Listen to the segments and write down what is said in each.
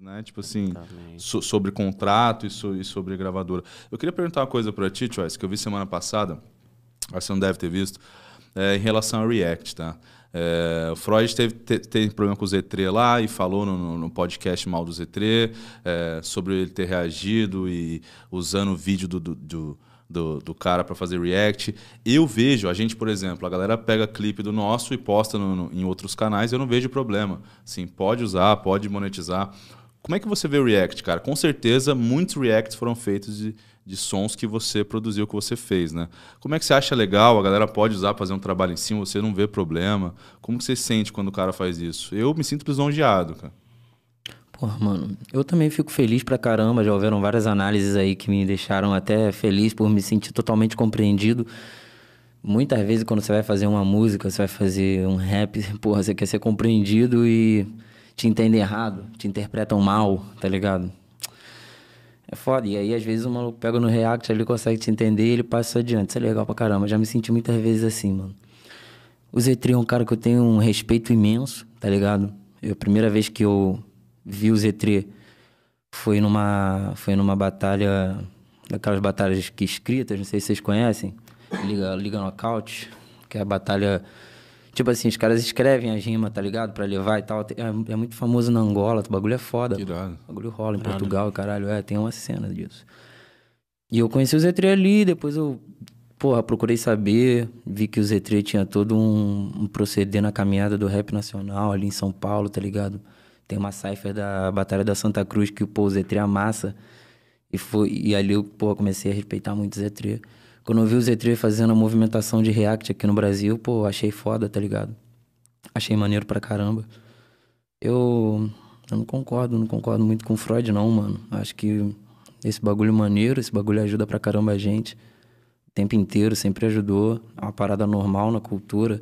né? Tipo assim, so, sobre contrato e, so, e, sobre gravadora. Eu queria perguntar uma coisa para ti, Choice, que eu vi semana passada, acho que você não deve ter visto, é, em relação ao React, tá? É, o Freud teve, teve problema com o Z3 lá e falou no, no podcast mal do Z3 é, sobre ele ter reagido e usando o vídeo do, do, do do, do cara para fazer react. Eu vejo, a gente, por exemplo, a galera pega clipe do nosso e posta no, no, em outros canais, eu não vejo problema. Sim, pode usar, pode monetizar. Como é que você vê o react, cara? Com certeza, muitos reacts foram feitos de, de sons que você produziu, que você fez, né? Como é que você acha legal? A galera pode usar para fazer um trabalho em cima, você não vê problema? Como que você sente quando o cara faz isso? Eu me sinto lisonjeado, cara. Porra, mano, eu também fico feliz pra caramba. Já houveram várias análises aí que me deixaram até feliz por me sentir totalmente compreendido. Muitas vezes, quando você vai fazer uma música, você vai fazer um rap, porra, você quer ser compreendido e te entendem errado, te interpretam mal, tá ligado? É foda. E aí, às vezes, o maluco pega no React, ele consegue te entender e ele passa adiante. Isso é legal pra caramba. Já me senti muitas vezes assim, mano. O Zetri é um cara que eu tenho um respeito imenso, tá ligado? Eu, a primeira vez que eu vi o Z3 foi numa, foi numa batalha, daquelas batalhas que escritas, não sei se vocês conhecem, Liga, Liga Knockout, que é a batalha. Tipo assim, os caras escrevem a rima, tá ligado? Pra levar e tal. É, é muito famoso na Angola, o bagulho é foda. Irado. O bagulho rola em Irado. Portugal, caralho. É, tem uma cena disso. E eu conheci o Z3 ali, depois eu, porra, procurei saber, vi que o Z3 tinha todo um, um proceder na caminhada do rap nacional ali em São Paulo, tá ligado? Tem uma cipher da Batalha da Santa Cruz que o pô, o Z3 amassa. E, foi, e ali eu pô, comecei a respeitar muito o Z3. Quando eu vi o Z3 fazendo a movimentação de React aqui no Brasil, pô, achei foda, tá ligado? Achei maneiro pra caramba. Eu, eu não concordo, não concordo muito com Freud, não, mano. Acho que esse bagulho maneiro, esse bagulho ajuda pra caramba a gente. O tempo inteiro, sempre ajudou. É uma parada normal na cultura.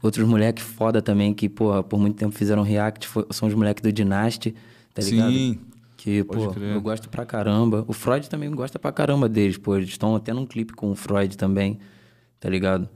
Outros moleques foda também que, porra, por muito tempo fizeram react, foi, são os moleques do Dynasty, tá ligado? Sim. Que, pô, eu gosto pra caramba. O Freud também gosta pra caramba deles, pô. Eles estão até num clipe com o Freud também, tá ligado?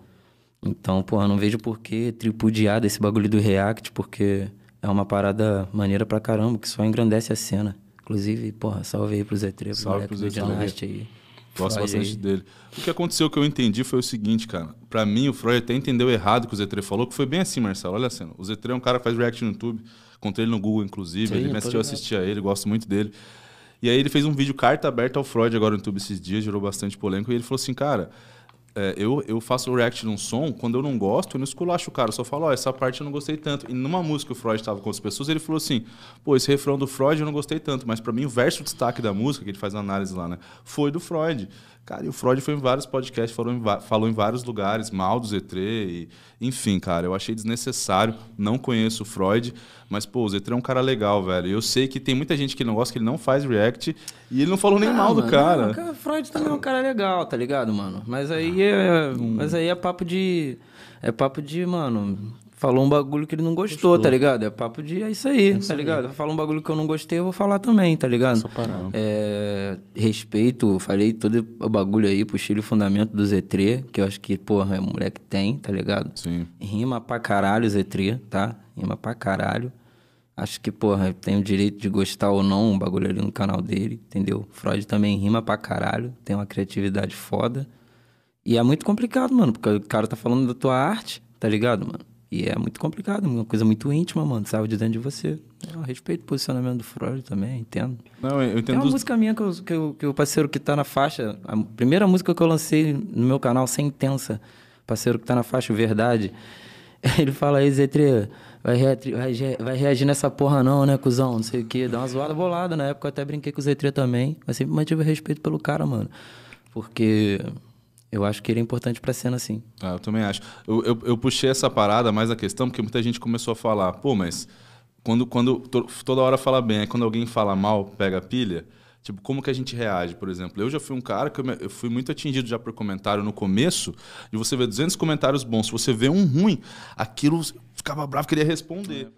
Então, porra, não vejo por que tripudiar desse bagulho do React, porque é uma parada maneira pra caramba, que só engrandece a cena. Inclusive, porra, salve aí pro Zé Trevo, salve pro Zé Dynasty aí. Gosto bastante dele. O que aconteceu que eu entendi foi o seguinte, cara. Pra mim, o Freud até entendeu errado o que o Z3 falou, que foi bem assim, Marcelo. Olha a cena. O Z3 é um cara que faz react no YouTube. Encontrei ele no Google, inclusive. Sim, ele me assistiu, assistir a ele, gosto muito dele. E aí ele fez um vídeo carta aberta ao Freud agora no YouTube esses dias, gerou bastante polêmica. E ele falou assim, cara, é, eu, eu faço o react num som, quando eu não gosto, eu não esculacho o cara, eu só falo, ó, oh, essa parte eu não gostei tanto. E numa música o Freud estava com as pessoas, ele falou assim, pô, esse refrão do Freud eu não gostei tanto, mas para mim o verso destaque da música, que ele faz análise lá, né, foi do Freud. Cara, e o Freud foi em vários podcasts, falou em, falou em vários lugares, mal do Z3, e, enfim, cara, eu achei desnecessário, não conheço o Freud, mas, pô, o Z3 é um cara legal, velho. Eu sei que tem muita gente que não gosta, que ele não faz react, e ele não falou nem ah, mal do cara. Não, o Freud também é um cara legal, tá ligado, mano? Mas aí é, hum. mas aí é papo de... É papo de, mano, falou um bagulho que ele não gostou, gostou. tá ligado? É papo de é isso aí, é isso tá ligado? Aí. Fala um bagulho que eu não gostei, eu vou falar também, tá ligado? Só parar. É, respeito, falei todo o bagulho aí, puxei o fundamento do Z3, que eu acho que, porra, é moleque tem, tá ligado? Sim. Rima pra caralho o Z3, tá? Rima pra caralho. Acho que, porra, tem o direito de gostar ou não o bagulho ali no canal dele, entendeu? Freud também rima pra caralho, tem uma criatividade foda. E é muito complicado, mano, porque o cara tá falando da tua arte, tá ligado, mano? E é muito complicado, uma coisa muito íntima, mano, sabe, de dentro de você. Eu respeito o posicionamento do Freud também, entendo. Não, eu entendo. Tem uma dos... música minha que, eu, que, eu, que o parceiro que tá na faixa, a primeira música que eu lancei no meu canal, sem intensa, parceiro que tá na faixa, Verdade, ele fala aí, Zetria, vai, reagir, vai, vai reagir nessa porra não, né, cuzão, não sei o quê. Dá uma zoada bolada, na época eu até brinquei com o Zetria também, mas sempre mantive respeito pelo cara, mano. Porque eu acho que ele é importante pra cena, sim. Ah, eu também acho. Eu, eu, eu, puxei essa parada mais a questão, porque muita gente começou a falar, pô, mas quando, quando to, toda hora fala bem, aí quando alguém fala mal, pega a pilha, tipo, como que a gente reage, por exemplo? Eu já fui um cara que eu, eu fui muito atingido já por comentário no começo, de você ver 200 comentários bons, se você vê um ruim, aquilo ficava bravo, queria responder.